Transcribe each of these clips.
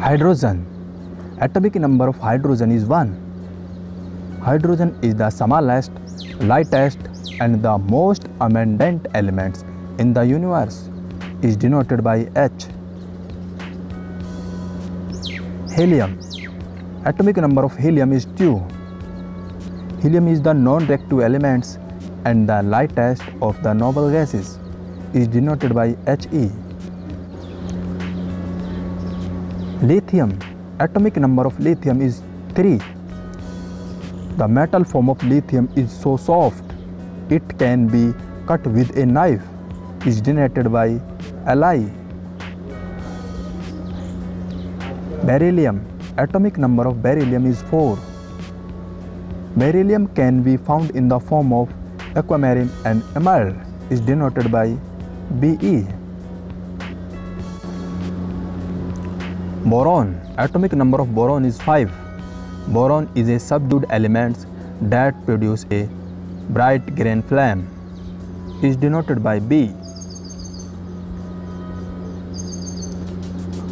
Hydrogen atomic number of hydrogen is one hydrogen is the smallest lightest and the most abundant elements in the universe is denoted by H helium atomic number of helium is two helium is the non reactive elements and the lightest of the noble gases is denoted by He. Lithium. Atomic number of lithium is 3. The metal form of lithium is so soft it can be cut with a knife is denoted by Li. Beryllium. Atomic number of beryllium is 4. Beryllium can be found in the form of aquamarine and emerald is denoted by Be. Boron. Atomic number of boron is 5. Boron is a subdued element that produce a bright green flame is denoted by B.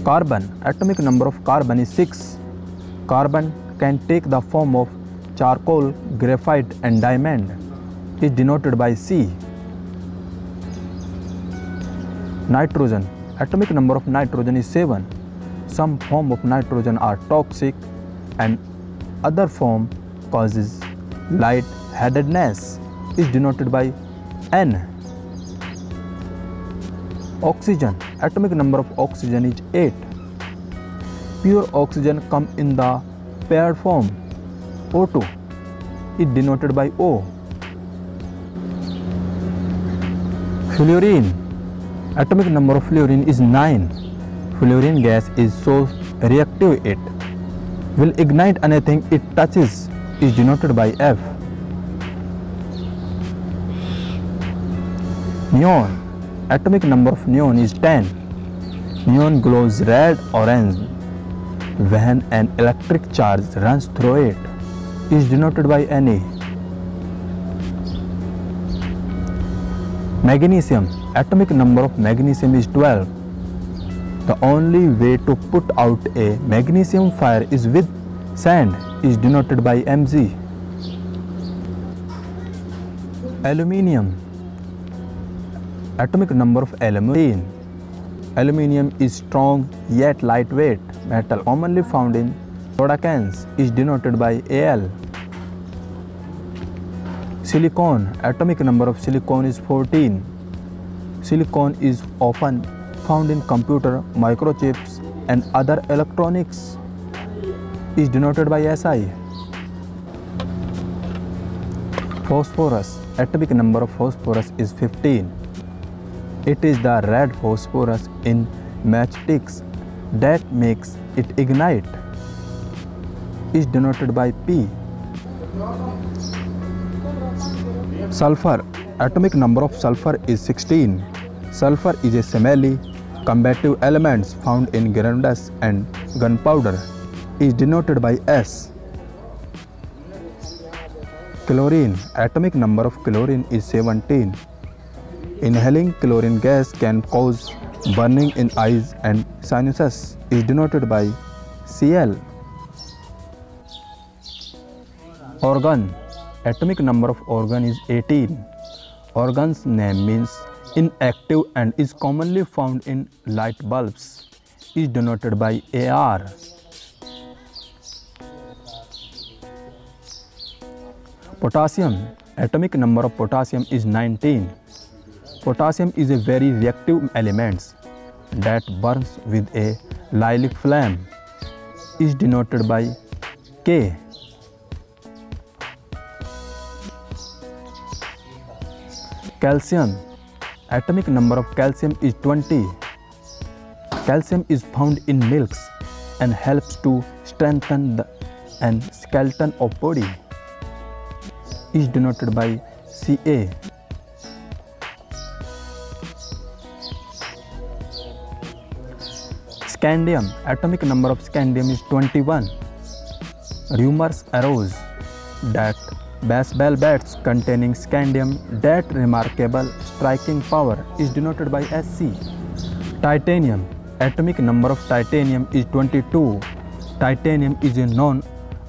Carbon. Atomic number of carbon is 6. Carbon can take the form of charcoal, graphite and diamond is denoted by C. Nitrogen. Atomic number of nitrogen is 7. Some form of nitrogen are toxic and other form causes light-headedness is denoted by N. Oxygen. Atomic number of oxygen is 8. Pure oxygen come in the paired form O2 is denoted by O. Fluorine. Atomic number of fluorine is 9. Fluorine gas is so reactive it will ignite anything it touches is denoted by F. Neon. Atomic number of neon is 10. Neon glows red orange when an electric charge runs through it is denoted by Na. Magnesium. Atomic number of magnesium is 12. The only way to put out a magnesium fire is with sand is denoted by Mg. Aluminium. Atomic number of aluminium. Aluminium is strong yet lightweight metal commonly found in soda cans is denoted by Al. Silicon. Atomic number of silicon is 14. Silicon is often found in computer, microchips and other electronics is denoted by Si. Phosphorus. Atomic number of phosphorus is 15. It is the red phosphorus in matchsticks that makes it ignite is denoted by P. Sulfur. Atomic number of sulfur is 16. Sulfur is a semi combative element found in grenades and gunpowder is denoted by S. Chlorine. Atomic number of chlorine is 17. Inhaling chlorine gas can cause burning in eyes and sinuses is denoted by Cl. Argon. Atomic number of argon is 18. Argon's name means inactive and is commonly found in light bulbs is denoted by AR. Potassium. Atomic number of potassium is 19. Potassium is a very reactive element that burns with a lilac flame is denoted by K. Calcium. Atomic number of calcium is 20. Calcium is found in milks and helps to strengthen the and skeleton of body is denoted by Ca. Scandium. Atomic number of scandium is 21. Rumors arose that Baseball bats containing scandium that remarkable striking power is denoted by SC. Titanium. Atomic number of titanium is 22. Titanium is a non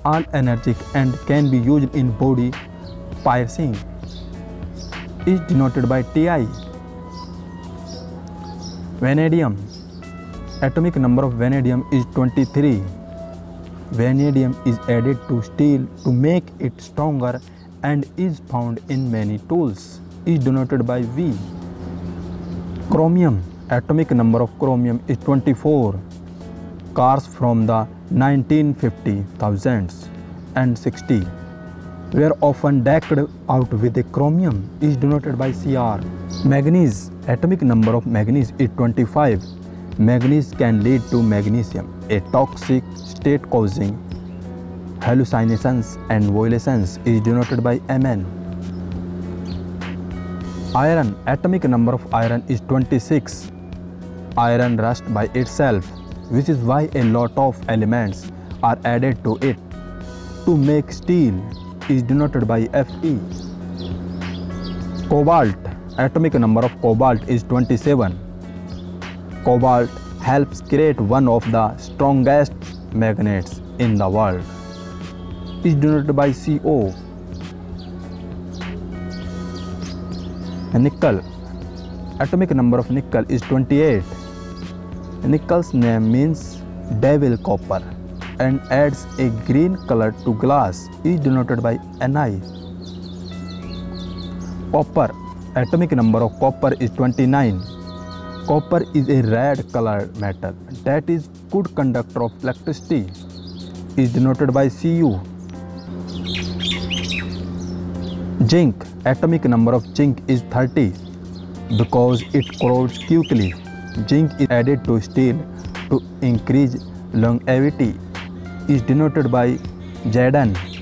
all energetic and can be used in body piercing. Is denoted by Ti. Vanadium. Atomic number of vanadium is 23. Vanadium is added to steel to make it stronger and is found in many tools. Is denoted by V. Chromium. Atomic number of chromium is 24. Cars from the 1950 thousands and 60 were often decked out with a chromium is denoted by Cr. Manganese. Atomic number of manganese is 25. Manganese can lead to manganism, a toxic state causing hallucinations and violations is denoted by Mn. Iron. Atomic number of iron is 26. Iron rusts by itself, which is why a lot of elements are added to it to make steel is denoted by Fe. Cobalt. Atomic number of cobalt is 27. Cobalt helps create one of the strongest magnets in the world. Is denoted by Co. Nickel. Atomic number of nickel is 28. Nickel's name means devil copper and adds a green color to glass is denoted by Ni. Copper. Atomic number of copper is 29. Copper is a red colored metal that is good conductor of electricity is denoted by Cu. Zinc. Atomic number of zinc is 30 because it corrodes quickly. Zinc is added to steel to increase longevity is denoted by Zn.